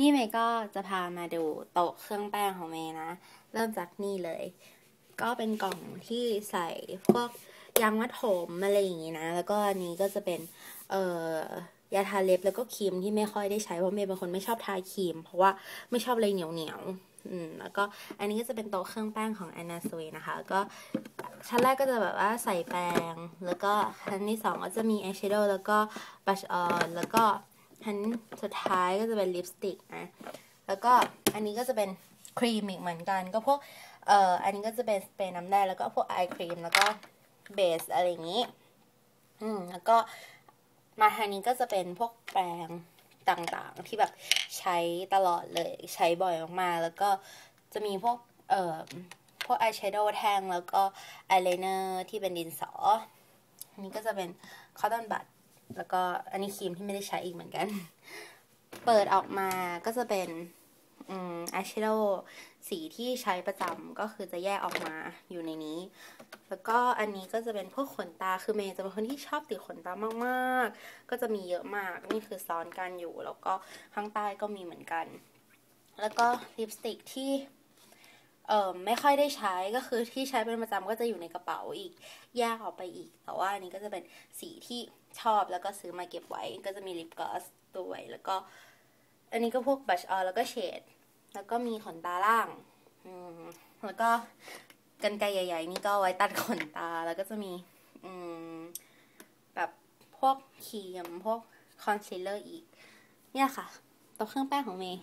นี่เมย์ก็จะพามาดูโต๊ะเครื่องแป้งของเมย์นะ เริ่มจากนี่เลย ก็เป็นกล่องที่ใส่พวกยางมัดผมอะไรอย่างงี้นะ แล้วก็อันนี้ก็จะเป็น เอ่อยาทาเล็บแล้วก็ครีมที่ไม่ค่อยได้ใช้เพราะเมย์เป็นคนไม่ชอบทาครีม เพราะว่าไม่ชอบอะไรเหนียวเหนียวอืมแล้วก็อันนี้ก็จะเป็นโต๊ะเครื่องแป้งของแอนนาสวีนะคะ ก็ชั้นแรกก็จะแบบว่าใส่แปรงแล้วก็ชั้นที่สองก็จะมีอายแชโดว์แล้วก็บัชออนแล้วก็ ชั้นสุดท้ายก็จะเป็นลิปสติกนะ แล้วก็อันนี้ก็จะเป็นครีมอีกเหมือนกัน ก็พวกเอ่ออันนี้ก็จะเป็นสเปรย์น้ำแร่แล้วก็พวกไอครีมแล้วก็เบสอะไรอย่างนี้ อืม แล้วก็มาทางนี้ก็จะเป็นพวกแปรงต่างๆ ที่แบบใช้ตลอดเลยใช้บ่อยมากๆ แล้วก็จะมีพวกเอ่อพวกอายแชโดว์แท่งแล้วก็อายไลเนอร์ที่เป็นดินสอ อันนี้ก็จะเป็น cotton bud แล้วก็อันนี้ครีมที่ไม่ได้ใช้อีกเหมือนกัน เปิดออกมาก็จะเป็นอายแชโดว์สีที่ใช้ประจำก็คือจะแยกออกมาอยู่ในนี้ แล้วก็อันนี้ก็จะเป็นพวกขนตาคือเมย์จะเป็นคนที่ชอบติดขนตามาก ๆ ก็จะมีเยอะมากนี่คือซ้อนกันอยู่ แล้วก็ข้างใต้ก็มีเหมือนกัน แล้วก็ลิปสติกที่ เออไม่ค่อยได้ใช้ก็คือที่ใช้เป็นประจำก็จะอยู่ในกระเป๋าอีกแยกออกไปอีก แต่ว่าอันนี้ก็จะเป็นสีที่ชอบแล้วก็ซื้อมาเก็บไว้ ก็จะมีลิปกลอสด้วยแล้วก็ อันนี้ก็พวกบัชออนแล้วก็เฉดแล้วก็มีขนตาล่างอืมแล้วก็กันไกรใหญ่ ๆ นี่ก็ไว้ตัดขนตาแล้วก็จะมีอืมแบบพวกครีมพวกคอนซีลเลอร์อีก เนี่ยค่ะตัวเครื่องแป้งของเมย์